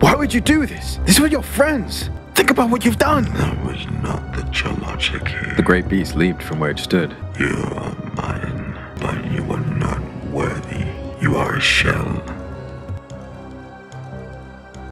Why would you do this? These were your friends. Think about what you've done. That was not the Chalachiki. The great beast leaped from where it stood. You are mine, but you are not worthy. You are a shell